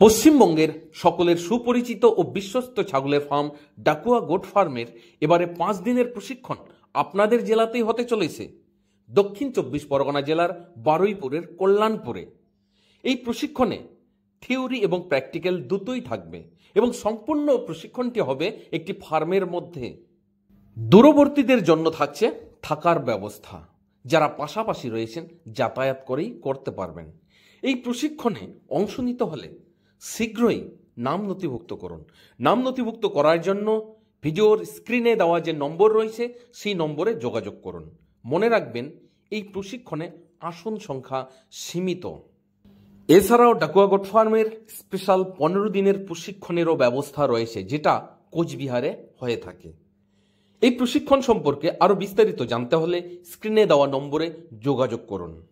পশ্চিমবঙ্গের সকলের সুপরিচিত ও বিশ্বস্ত ছাগলের ফার্ম ডাকুয়া গোট ফার্মের এবারে পাঁচ দিনের প্রশিক্ষণ আপনাদের জেলাতেই হতে চলেছে। দক্ষিণ চব্বিশ পরগনা জেলার বারুইপুরের কল্যাণপুরে। এই প্রশিক্ষণে থিওরি এবং প্র্যাকটিক্যাল দুটোই থাকবে এবং সম্পূর্ণ প্রশিক্ষণটি হবে একটি ফার্মের মধ্যে। দূরবর্তীদের জন্য থাকছে থাকার ব্যবস্থা। যারা পাশাপাশি রয়েছেন যাতায়াত করেই করতে পারবেন। এই প্রশিক্ষণে অংশ নিতে হলে শীঘ্রই নাম নথিভুক্ত করুন। নাম নথিভুক্ত করার জন্য ভিডিওর স্ক্রিনে দেওয়া যে নম্বর রয়েছে, সেই নম্বরে যোগাযোগ করুন। মনে রাখবেন, এই প্রশিক্ষণে আসন সংখ্যা সীমিত। এছাড়াও ডাকুয়া ফার্মের স্পেশাল পনেরো দিনের প্রশিক্ষণেরও ব্যবস্থা রয়েছে, যেটা কোচবিহারে হয়ে থাকে। এই প্রশিক্ষণ সম্পর্কে আরও বিস্তারিত জানতে হলে স্ক্রিনে দেওয়া নম্বরে যোগাযোগ করুন।